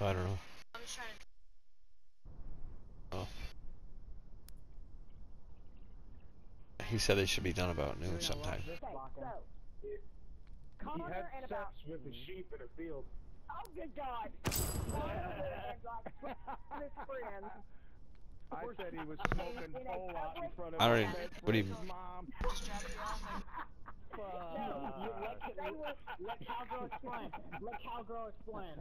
so I don't know. I'm just trying to. Oh. He said they should be done about noon sometime. lock Okay, so He had and sex with a sheep in a field. oh good God, Connor and like his friends. I said he was smoking a pole out in front of I don't even- what do you- friend's mom. Just drop you off. No, let, they were let cowgirl explain. Let cowgirl explain.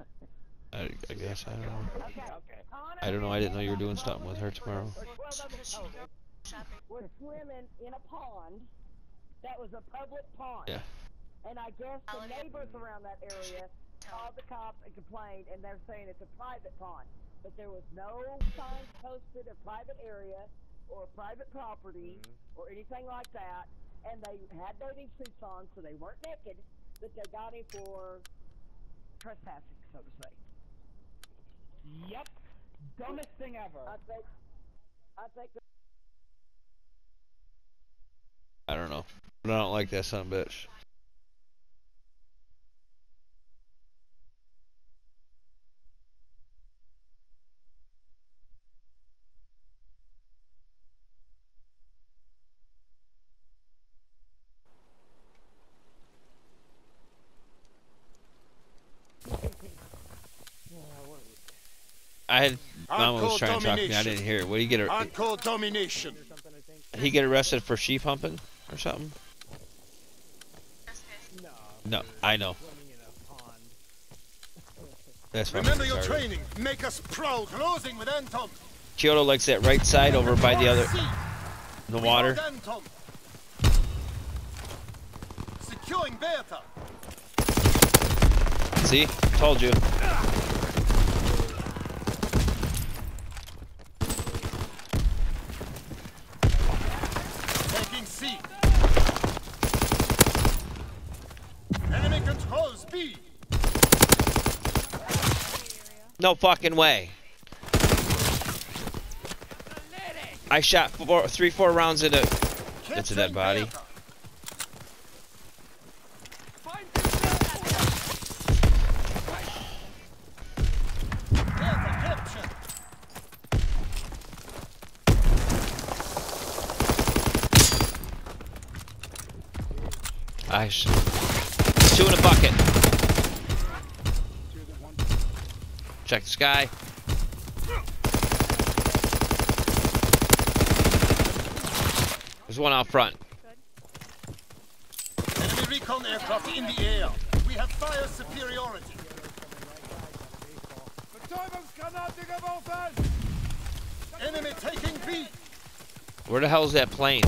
I, I guess I don't know. okay. Okay. Connor I don't know. I didn't know you were doing something with her tomorrow. friends, or twelve of Because she them go shopping. was swimming in a pond that was a public pond. Yeah. And I guess the neighbors around that area called the cops and complained, and they're saying it's a private pond. But there was no signs posted of private area or private property mm-hmm. or anything like that. And they had bathing suits on, so they weren't naked, but they got him for trespassing, so to say. Yep. Dumbest thing ever. I think, I think I don't know. I don't like that son of a bitch. I had Mama was trying to talk to me. I didn't hear it. What did he get? Hardcore domination. Or something, I think. Did he get arrested for sheep humping or something? No. No, I know. Swimming in a pond. That's fucking Remember your training. Make us proud. Closing with Anton. Kyoto likes that right side over by the other, the water. Securing Bertha. See, told you. Taking C. Enemy controls B. No fucking way. I shot four, three, four rounds into. Dead Capturing body. I sh- two in a bucket. Check the sky. There's one out front. Enemy recon aircraft in the air. We have fire superiority. Enemy taking B. Where the hell is that plane?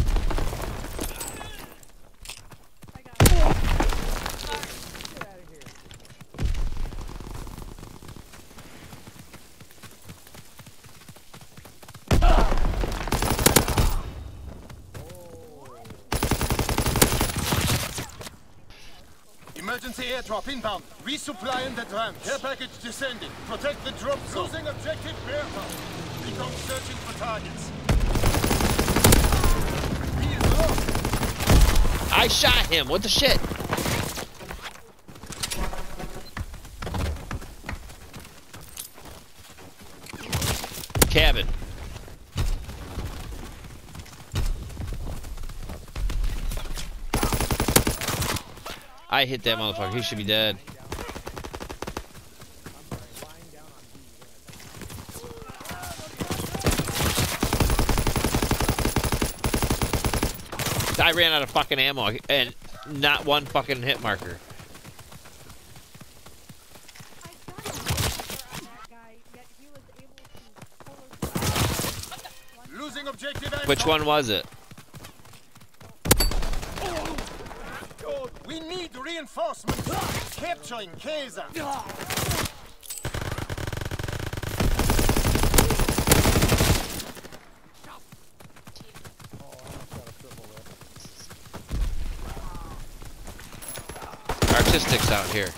Emergency airdrop inbound. Resupplying the ramp. Care package descending. Protect the drop zone. Losing objective Bertha. Recon searching for targets. He is lost. I shot him. What the shit? I hit that motherfucker. He should be dead. I ran out of fucking ammo and not one fucking hit marker. Losing objective Anton. Which one was it? We need reinforcements. Capturing Kaiser. Artistic's out here.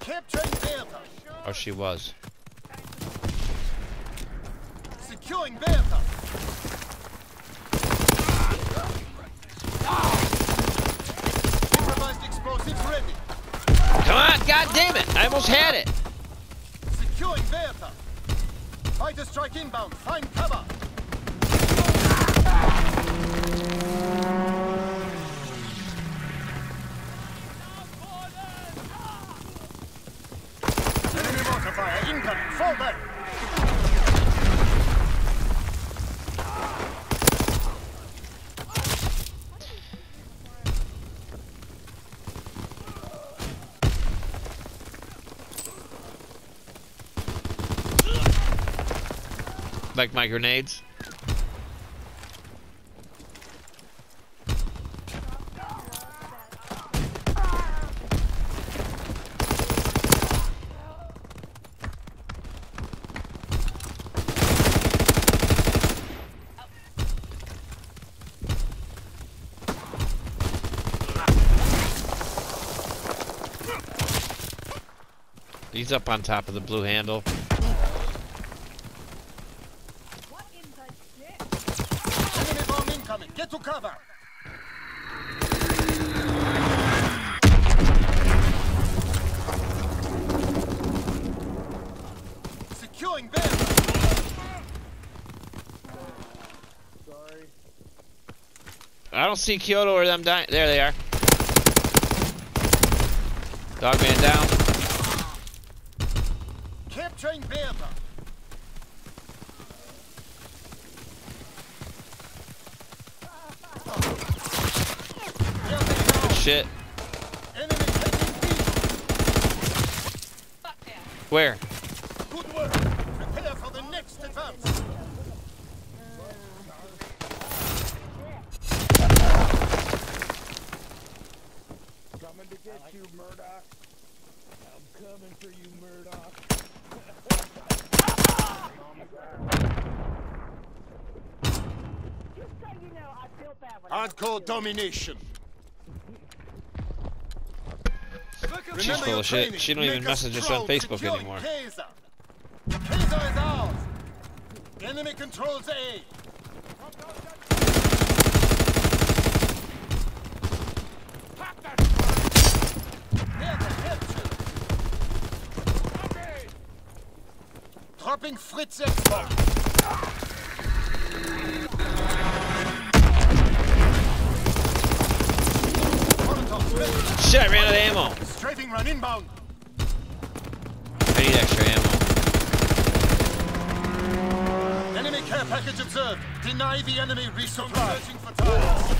Capturing Bertha. Oh, she was. almost had it. Securing Bertha. Fighter strike inbound. Find cover. Like my grenades. He's up on top of the blue handle. Enemy bomb incoming. Get to cover. Securing Bear. I don't see Kyoto or them dying. There they are. Dogman down. Capturing Bertha. There they go. Shit. Enemy taking B. Fuck yeah. Where? Good work. Prepare for the next advance. Coming to get you, Murdoch. I'm coming for you, Murdoch. Just so you know, I feel bad when Hardcore domination. She's full of shit. She don't even message us on Facebook anymore. Kaiser. Kaiser is ours. Enemy controls A. Dropping Fritz. Shit, I ran out of ammo. Strafing run inbound. I need extra ammo. Enemy care package observed. Deny the enemy resupply. Searching for targets.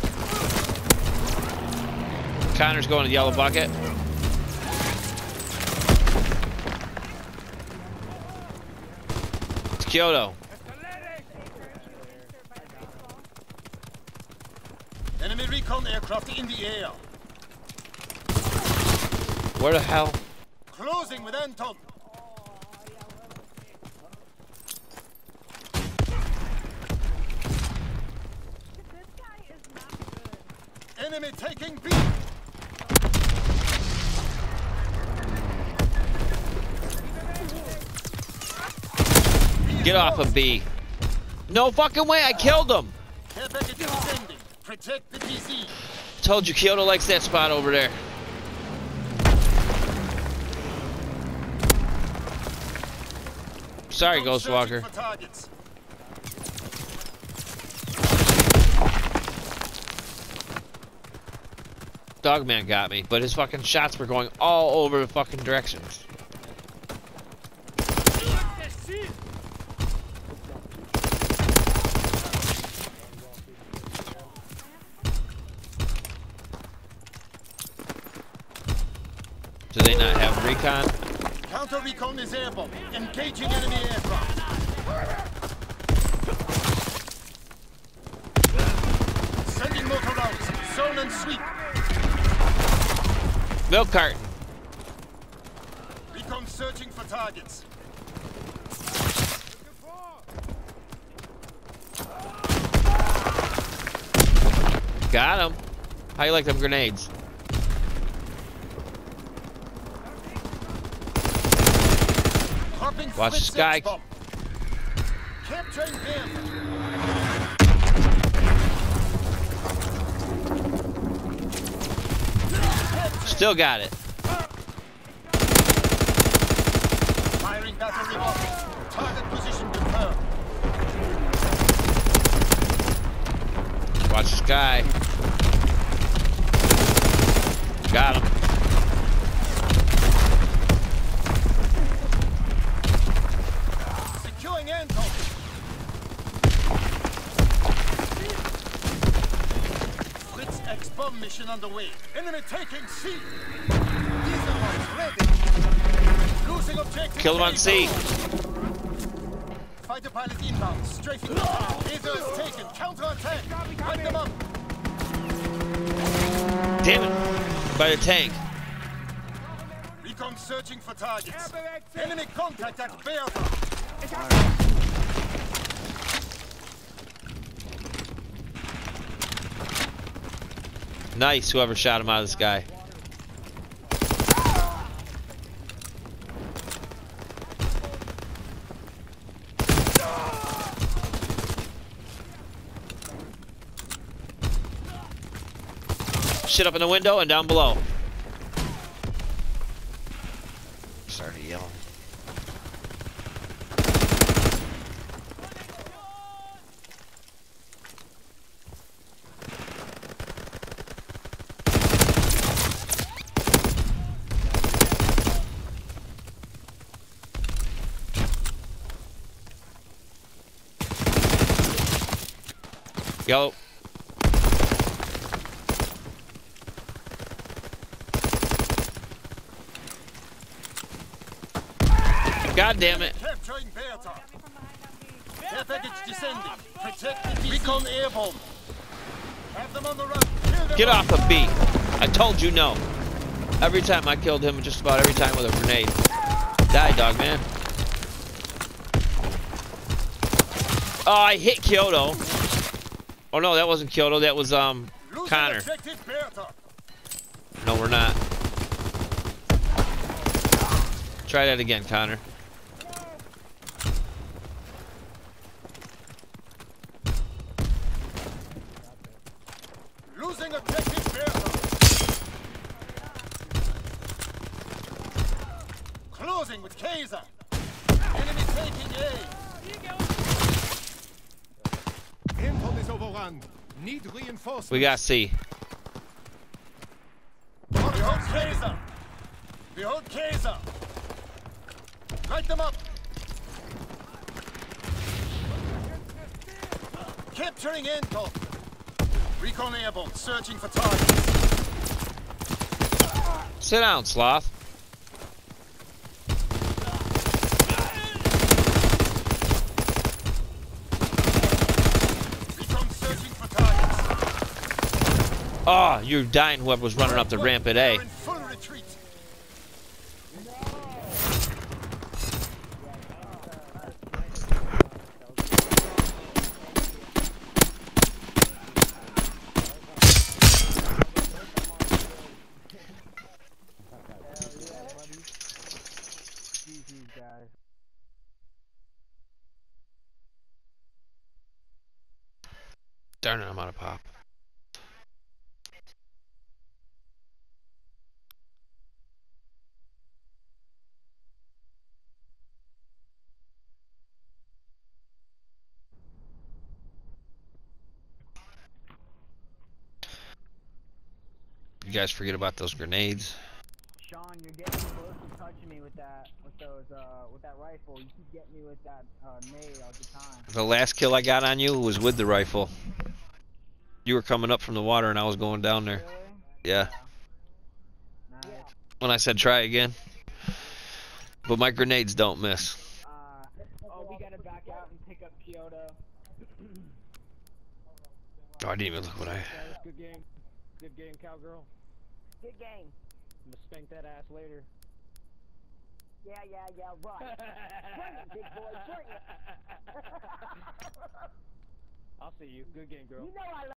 Connor's going to the yellow bucket. It's Kyoto. Enemy recon aircraft in the air. Where the hell? Closing with Anton. This guy is not good. Enemy taking B. Get off of B. No fucking way, I killed him. Care package descending. Protect the DC. Told you Kyoto likes that spot over there. Sorry, Ghostwalker. Dogman got me, but his fucking shots were going all over the fucking directions. Do they not have recon? Counter recon is airborne. Engaging enemy aircraft. Sending mortar rounds. Zone and sweep. Milk carton. Recon searching for targets. Got him. How you like them grenades? Watch Sky. Still got it. Firing battery off. Target position confirmed. Watch Sky. Got him. X-bomb mission underway. Enemy taking C. Diesel lines ready. Losing objective. Kill him on C. Fighter pilot inbound. Strafing. Laser is taken. Counter-attack. Fight them up. Damn it. By the tank. Recon searching for targets. Enemy contact at Bertha. Nice, whoever shot him out of the sky. Shit up in the window and down below. Yo. God damn it. Capturing Bertha. Care package descending. Protect the DC. Recon. Have them on the run. Get off of B. I told you no. Every time I killed him, just about every time with a grenade. Die, dog man. Oh, I hit Kyoto. Oh no, that wasn't Kyoto. That was um Losing Connor. No, we're not. Try that again, Connor. Losing objective Bertha. Closing with Kaiser. Enemy taking A. Anton is overrun. Need reinforcements. We got C. Behold Kaiser. Behold Kaiser. Light them up. Capturing Anton. Recon airborne, searching for targets. Sit down, sloth. Recon searching for targets. Oh, you're dying. Whoever was running up the ramp at A. We're in full retreat. Darn it, I'm out of pop. You guys forget about those grenades. Sean, you're getting close to touching me with that, with those, uh, with that rifle. You keep getting me with that uh, nade all the time. The last kill I got on you was with the rifle. You were coming up from the water and I was going down there. Really? Yeah. Nice. When I said try again. But my grenades don't miss. Uh, oh, we gotta back out and pick up Kyoto. Oh, I didn't even look what I. Good game. Good game, cowgirl. Good game. I'm gonna spank that ass later. Yeah, yeah, yeah, right. bring it, big boy, bring it. I'll see you. Good game, girl. you know I